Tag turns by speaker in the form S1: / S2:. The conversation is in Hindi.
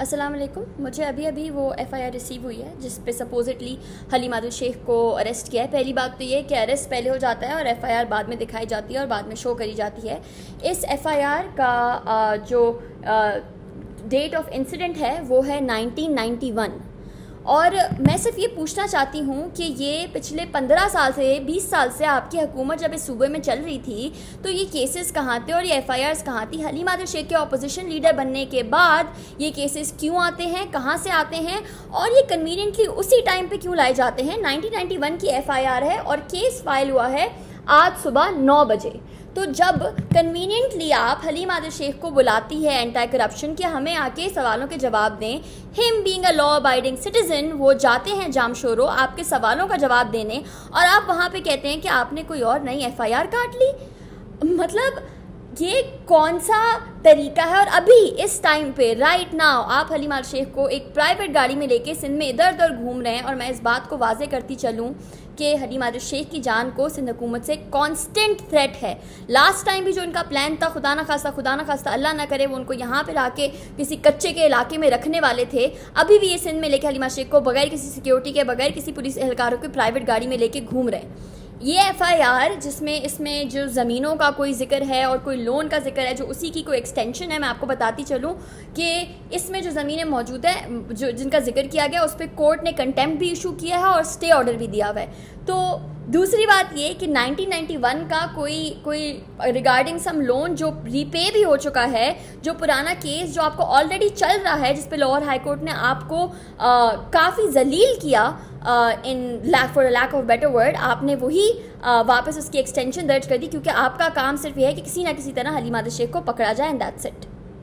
S1: अस्सलाम मुझे अभी अभी वो एफआईआर रिसीव हुई है, जिस पे सपोजिटली हलीमादुल शेख को अरेस्ट किया है। पहली बात तो ये कि अरेस्ट पहले हो जाता है और एफआईआर बाद में दिखाई जाती है और बाद में शो करी जाती है। इस एफआईआर का जो डेट ऑफ़ इंसिडेंट है, वो है 1991 और मैं सिर्फ़ ये पूछना चाहती हूँ कि ये पिछले पंद्रह साल से, बीस साल से आपकी हुकूमत जब इस सूबे में चल रही थी तो ये केसेस कहाँ थे और ये एफ़ आई आर्स कहाँ थी? हली मादर शेख के अपोजिशन लीडर बनने के बाद ये केसेस क्यों आते हैं, कहाँ से आते हैं और ये कन्वीनियंटली उसी टाइम पे क्यों लाए जाते हैं? नाइनटीन की एफ़ आई आर है और केस फ़ाइल हुआ है आज सुबह नौ बजे। तो जब कन्वीनियंटली आप हलीम आदिल शेख को बुलाती है एंटी करप्शन कि, हमें आके सवालों के जवाब दें। Him being a law abiding citizen वो जाते हैं जाम शोरो आपके सवालों का जवाब देने और आप वहाँ पे कहते हैं कि आपने कोई और नई एफआईआर काट ली। मतलब ये कौन सा तरीका है? और अभी इस टाइम पे राइट नाउ आप हलीमाल शेख को एक प्राइवेट गाड़ी में लेके सिंध में इधर उधर घूम रहे हैं और मैं इस बात को वाजे करती चलूँ कि हलीमाल शेख की जान को सिंध हुकूमत से कांस्टेंट थ्रेट है। लास्ट टाइम भी जो इनका प्लान था, खुदा ना खास्ता, खुदा ना खास्ता, अल्लाह ना करे, वो उनको यहाँ पे ला के किसी कच्चे के इलाके में रखने वाले थे। अभी भी ये सिंध में लेके हलीमा शेख को बगैर किसी सिक्योरिटी के, बगैर किसी पुलिस एहलकारों के प्राइवेट गाड़ी में लेके घूम रहे हैं। ये एफआईआर जिसमें, इसमें जो ज़मीनों का कोई ज़िक्र है और कोई लोन का ज़िक्र है, जो उसी की कोई एक्सटेंशन है, मैं आपको बताती चलूँ कि इसमें जो ज़मीनें मौजूद है, जो, जिनका ज़िक्र किया गया, उस पर कोर्ट ने कंटेम्प्ट भी इशू किया है और स्टे ऑर्डर भी दिया हुआ है। तो दूसरी बात ये कि 1991 का कोई कोई रिगार्डिंग सम लोन जो रीपे भी हो चुका है, जो पुराना केस जो आपको ऑलरेडी चल रहा है, जिस पे लाहौर हाईकोर्ट ने आपको काफ़ी जलील किया in lack for lack of better word आपने वही वापस उसकी एक्सटेंशन दर्ज कर दी, क्योंकि आपका काम सिर्फ़ ये है कि किसी ना किसी तरह हलीमा शेख को पकड़ा जाए एंड दैट्स इट